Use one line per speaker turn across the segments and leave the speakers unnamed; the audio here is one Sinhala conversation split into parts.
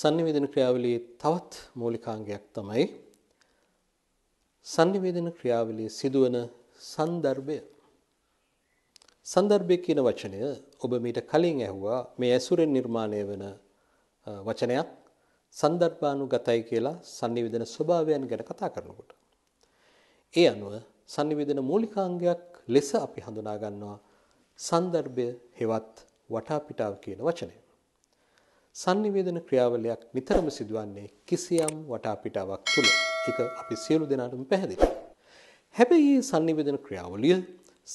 sannivedana ක්‍රියාවලියේ තවත් මූලිකාංගයක් තමයි sannivedana ක්‍රියාවලියේ සිදුවන සන්දර්භය. සන්දර්භය කියන වචනය ඔබ මීට කලින් ඇහුවා මේ ඇසුරෙන් නිර්මාණය වන වචනයක් සන්දර්භානුගතයි කියලා sannivedana ස්වභාවයන් ගැන කතා කරනකොට. ඒ අනුව sannivedana මූලිකාංගයක් ලෙස අපි හඳුනා ගන්නවා සන්දර්භය හෙවත් වටාපිටාව කියන වචනය. sannivedana ක්‍රියාවලියක් නිතරම සිදුවන්නේ කිසියම් වටාපිටාවක් තුල. ඒක අපි සියලු දෙනාටම පැහැදිලියි. හැබැයි මේ sannivedana ක්‍රියාවලිය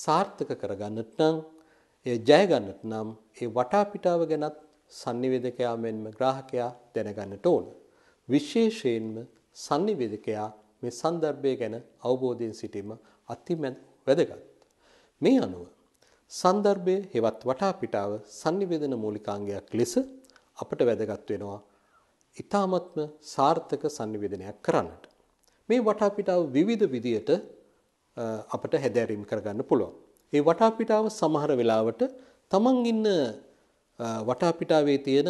සාර්ථක කරගන්නට නම් එය ජය ගන්නට නම් ඒ වටාපිටාව ගැනත් sannivedakaya මෙන්ම ග්‍රාහකයා දැනගන්නට ඕන. විශේෂයෙන්ම sannivedakaya මේ સંદર્ભය ගැන අවබෝධයෙන් සිටීම අතිමත් වැදගත්. මේ අනුව સંદર્ભය හෙවත් වටාපිටාව sannivedana මූලිකාංගයක් ලෙස අපට වැදගත් වෙනවා ඊ타මත්ම සාර්ථක sannivedanayak කරන්නට. මේ වටාපිටාව විවිධ විදියට අපට හැදෑරීම් කරගන්න පුළුවන්. ඒ වටාපිටාව සමහර වෙලාවට තමන් ඉන්න වටාපිටාවේ තියෙන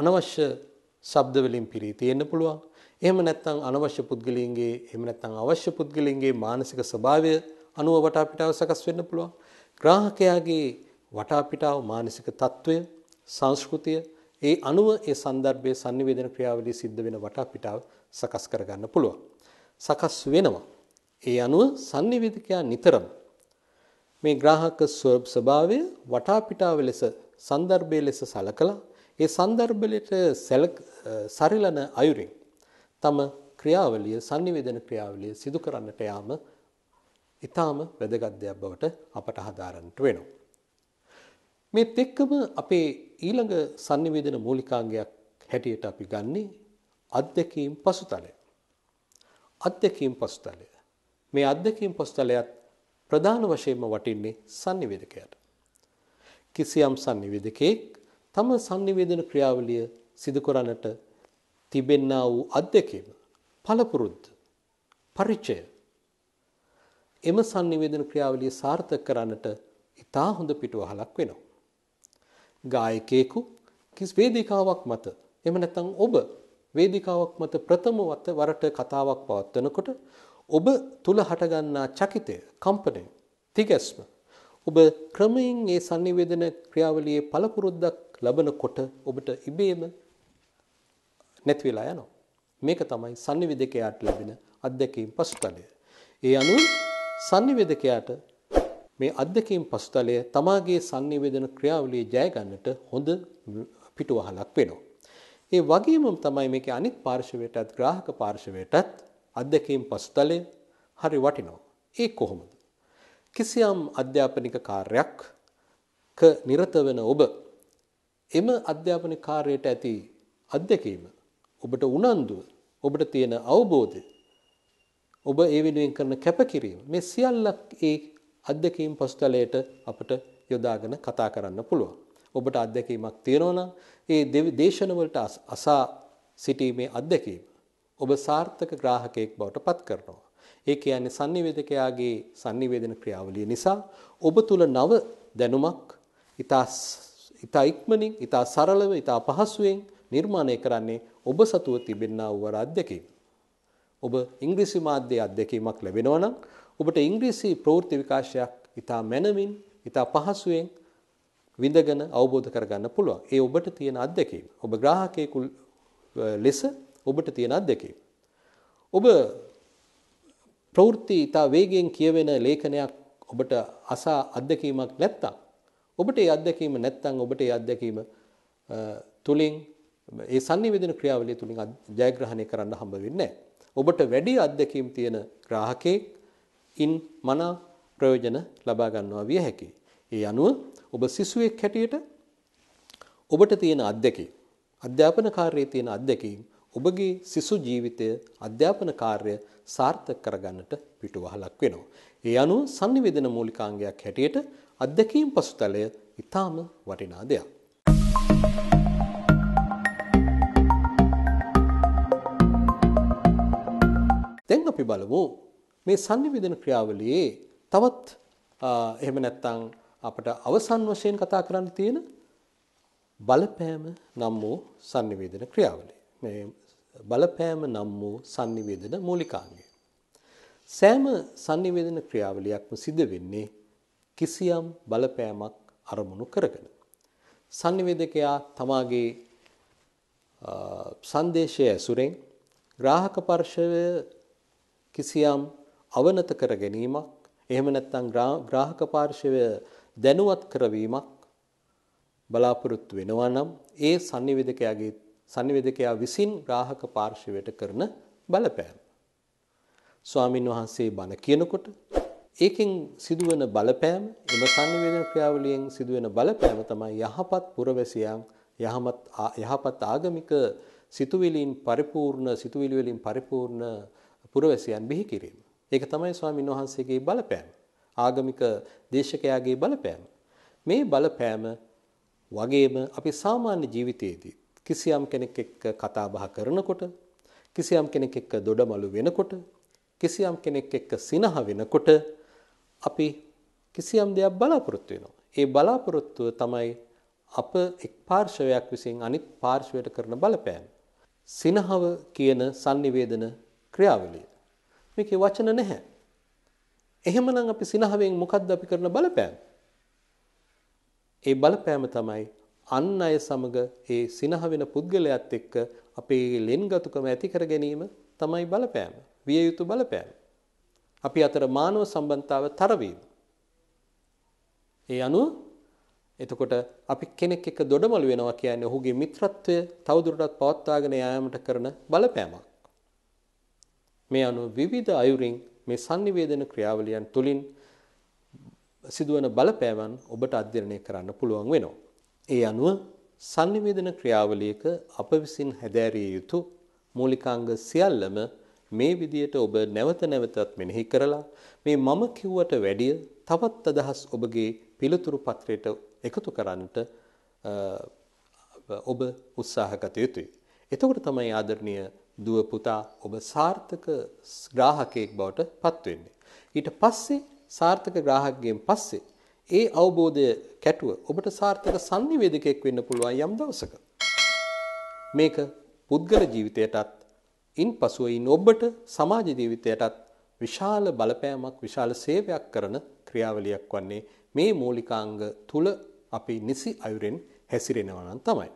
අනවශ්‍ය ශබ්ද වලින් පිරී තියෙන්න පුළුවන්. එහෙම නැත්නම් අනවශ්‍ය පුද්ගලයන්ගේ එහෙම නැත්නම් අවශ්‍ය පුද්ගලයන්ගේ මානසික ස්වභාවය අනුව වටාපිටාව සකස් වෙන්න පුළුවන්. ග්‍රාහකයාගේ වටාපිටාව මානසික తত্ত্বය, සංස්කෘතිය ඒ අනුව ඒ සන්දර්භයේ sannivedana ක්‍රියාවලිය සිද්ධ වෙන වටපිටාව සකස් කරගන්න පුළුවන්. සකස් වෙනවා. ඒ අනුව sannivedikaya නිතරම මේ ග්‍රාහක ස්වරූප ස්වභාවය වටපිටාව ලෙස සන්දර්භය ලෙස සලකලා ඒ සන්දර්භලට සරිලන අයුරින් තම ක්‍රියාවලිය sannivedana ක්‍රියාවලිය සිදු කරන්නට යාම ඊටාම වැදගත් දෙයක් බවට අපට හදාරන්නට වෙනවා. මේත් එක්කම අපේ ඊළඟ sannivedana මූලිකාංගයක් හැටියට අපි ගන්නේ අධ්‍යක්ීම් පසුතලය. අධ්‍යක්ීම් පසුතලය. මේ අධ්‍යක්ීම් පසුතලයත් ප්‍රධාන වශයෙන්ම වටින්නේ sannivedakයට. කිසියම් sannivedකෙක් තම sannivedana ක්‍රියාවලිය සිදු කරන්නට තිබෙන්නා වූ අධ්‍යක්ීම පළපුරුද්ද පරිචය එම sannivedana ක්‍රියාවලිය සාර්ථක කරන්නට ඉතා හොඳ පිටුවහලක් වෙනවා. ගායකයෙකු කිස් වේදිකාවක් මත එහෙම නැත්නම් ඔබ වේදිකාවක් මත ප්‍රථම වරට කතාවක් පවත්වනකොට ඔබ තුල හටගන්නා චකිතය, කම්පනය, තිගැස්ම ඔබ ක්‍රමයෙන් ඒ sannivedana ක්‍රියාවලියේ පළපුරුද්දක් ලබනකොට ඔබට ඉබේම නැති වෙලා යනවා. මේක තමයි sannivedakayaට ලැබෙන අත්දැකීම් පසුතලය. ඒ අනුව sannivedakayaට මේ අත්දැකීම් පසුතලය තමාගේ sannivedana ක්‍රියාවලිය ජය ගන්නට හොඳ පිටුවහලක් වෙනවා. ඒ වගේම තමයි මේකේ අනිත් පාර්ශවයටත් ග්‍රාහක පාර්ශවයටත් අත්දැකීම් පසුතලය හරි වටිනවා. ඒ කොහොමද? කිසියම් අධ්‍යාපනික කාර්යයක් ක නිරත වෙන ඔබ එම අධ්‍යාපනික කාර්යයට ඇති අත්දැකීම ඔබට උනන්දුව ඔබට තියෙන අවබෝධය ඔබ ඒ වෙනුවෙන් කරන කැපකිරීම මේ සියල්ලක් ඒ අත්දැකීම් පසුතලයට අපට යොදාගෙන කතා කරන්න පුළුවන්. ඔබට අත්දැකීමක් තියෙනවා නම් ඒ දේශන වලට අසා සිටීමේ අත්දැකීම ඔබ සාර්ථක ග්‍රාහකයෙක් බවට පත් කරනවා. ඒ කියන්නේ sannivedakayaගේ sannivedana ක්‍රියාවලිය නිසා ඔබ තුල නව දැනුමක් ඊතා ඊතා ඉක්මනින් ඊතා සරලව ඊතා පහසුවෙන් නිර්මාණය කරන්නේ ඔබ සතුව තිබෙනා වූ අධ්‍යක්ීම. ඔබ ඉංග්‍රීසි මාධ්‍යයේ අධ්‍යක්ීමක් ලැබෙනවා නම් ඔබට ඉංග්‍රීසි ප්‍රවෘත්ති විකාශයක් ඊතා මැනවින් ඊතා පහසුවෙන් විඳගෙන අවබෝධ කරගන්න පුළුවන්. ඒ ඔබට තියෙන අත්දැකීම. ඔබ ග්‍රාහකයෙකු ලෙස ඔබට තියෙන අත්දැකීම. ඔබ ප්‍රවෘත්ති ඉතා වේගයෙන් කියවෙන ලේඛනයක් ඔබට අසා අත්දැකීමක් නැත්තම් ඔබට ඒ අත්දැකීම නැත්තම් ඔබට ඒ අත්දැකීම තුලින් ඒ sannivedana ක්‍රියාවලිය තුලින් ජයග්‍රහණය කරන්න හම්බ වෙන්නේ ඔබට වැඩි අත්දැකීම් තියෙන ග්‍රාහකයෙක් ඉන් මන ප්‍රයෝජන ලබා ගන්නවා විය හැකියි. ඒ අනුව ඔබ සිසුවෙක් හැටියට ඔබට තියෙන අත්දැකීම් අධ්‍යාපන කාර්යයේ තියෙන අත්දැකීම් ඔබගේ සිසු ජීවිතය අධ්‍යාපන කාර්ය සාර්ථක කරගන්නට පිටුවහලක් වෙනවා. ඒ අනුව sannivedana මූලිකාංගයක් හැටියට අධ්‍යක්ීම් පසුතලය ඊටාම වටිනා දෙයක්. අපි බලමු මේ sannivedana ක්‍රියාවලියේ තවත් එහෙම නැත්නම් අපට අවසන් වශයෙන් කතා කරන්න තියෙන බලපෑම නම් වූ sannivedana ක්‍රියාවලිය. මේ බලපෑම නම් වූ sannivedana මූලිකාංගය. සෑම sannivedana ක්‍රියාවලියක්ම සිද්ධ වෙන්නේ කිසියම් බලපෑමක් අරමුණු කරගෙන. sannivedakaya තමාගේ සංදේශය ඇසුරෙන් ග්‍රාහක පර්ශවය කිසියම් අවනත කර ගැනීමක් එහෙම නැත්නම් ග්‍රාහක පාර්ශවය දැනුවත් කරවීමක් බලාපොරොත්තු වෙනවා නම් ඒ sannivedakayaගේ sannivedakaya විසින් ග්‍රාහක පාර්ශවයට කරන බලපෑම. ස්වාමින් වහන්සේ බණ කියනකොට ඒකෙන් සිදුවන බලපෑම එම sannivedana ක්‍රියාවලියෙන් සිදුවෙන බලපෑම තමයි යහපත් පුරවැසියන් යහමත් යහපත් ආගමික සිතුවිලින් පරිපූර්ණ සිතුවිලි වලින් පරිපූර්ණ පුරවැසියන් බිහි කිරීම. ඒක තමයි ස්වාමින් වහන්සේගේ බලපෑම. ආගමික දේශකයාගේ බලපෑම. මේ බලපෑම වගේම අපි සාමාන්‍ය ජීවිතයේදී කිසියම් කෙනෙක් එක්ක කතා බහ කරනකොට කිසියම් කෙනෙක් එක්ක දොඩමළු වෙනකොට කිසියම් කෙනෙක් එක්ක සිනහ වෙනකොට අපි කිසියම් දෙයක් බලාපොරොත්තු වෙනවා. ඒ බලාපොරොත්තුව තමයි අප එක් පාර්ශවයක් විසින් අනිත් පාර්ශවයට කරන බලපෑම. සිනහව කියන sannivedana ක්‍රියාවලිය. මේකේ වචන නැහැ. එහෙමනම් අපි සිනහවෙන් මොකද්ද අපි කරන බලපෑම? ඒ බලපෑම තමයි අන් අය සමග ඒ සිනහ වෙන පුද්ගලයාත් එක්ක අපේ ලෙන්ගතුකම ඇති කර ගැනීම තමයි බලපෑම. විය යුතු බලපෑම. අපි අතර මානව සම්බන්ධතාව තරවීම. ඒ අනුව එතකොට අපි කෙනෙක් එක්ක දොඩමළු වෙනවා කියන්නේ ඔහුගේ මිත්‍රත්වය තවදුරටත් පවත්වාගෙන යාමට කරන බලපෑමක්. මේ අනුව විවිධ අයුරින් මේ sannivedana ක්‍රියාවලියන් තුලින් සිදුවන බලපෑමන් ඔබට අධ්‍යයනය කරන්න පුළුවන් වෙනවා. ඒ අනුව sannivedana ක්‍රියාවලියක අප විසින් හැදෑරිය යුතු මූලිකාංග සියල්ලම මේ විදියට ඔබ නැවත නැවතත් මෙනෙහි කරලා මේ මම කිව්වට වැඩිය තවත් අදහස් ඔබගේ පිළිතුරු පත්‍රයට එකතු කරන්නට ඔබ උත්සාහගත යුතුයි. එතකොට තමයි ආදරණීය දුව පුතා ඔබ සාර්ථක ග්‍රාහකයෙක් බවට පත් වෙන්නේ. ඊට පස්සේ සාර්ථක ග්‍රාහකයෙක්ගෙන් පස්සේ ඒ අවබෝධය කැටුව ඔබට සාර්ථක sannivedakek වෙන්න පුළුවන් යම් දවසක. මේක පුද්ගල ජීවිතයටත් ඉන්පසුව ඉන් ඔබට සමාජ ජීවිතයටත් විශාල බලපෑමක් විශාල සේවයක් කරන ක්‍රියාවලියක් වන්නේ මේ මූලිකාංග තුල අපි නිසි අයුරෙන් හැසිරෙනවා නම් තමයි.